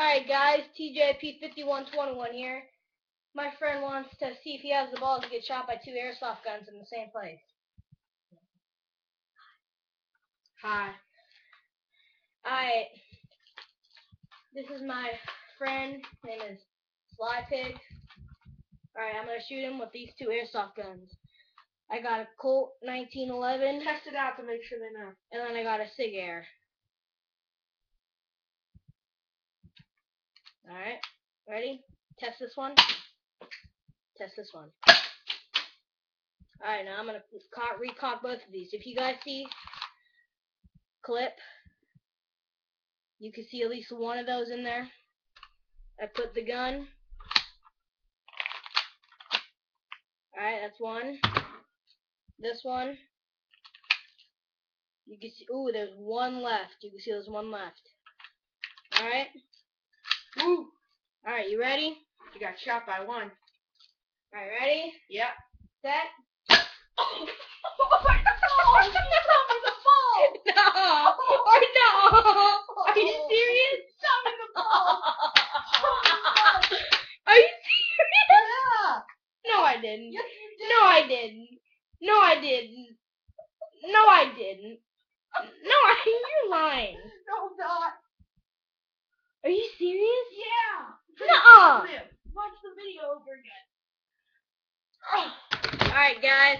Alright guys, TJP5121 here. My friend wants to see if he has the balls to get shot by two airsoft guns in the same place. Hi. Alright. This is my friend. His name is Sly Pig. Alright, I'm gonna shoot him with these two airsoft guns. I got a Colt 1911, Test it out to make sure they know. and then I got a Sig Air. Alright, ready? Test this one. Test this one. Alright, now I'm gonna cock, recock both of these. If you guys see clip, you can see at least one of those in there. I put the gun. Alright, that's one. This one. You can see, ooh, there's one left. You can see there's one left. Alright? Alright, you ready? You got shot by one. Alright, ready? Yep. Set? Oh my god! the ball! No! Or no! Are you serious? Stop the ball! Are you serious? Yeah! No, I didn't. Yes, you did! No, I didn't. No, I didn't. No, I didn't. No, I, you're lying. No, I'm not. Are you serious? Watch the video over again. Alright, guys.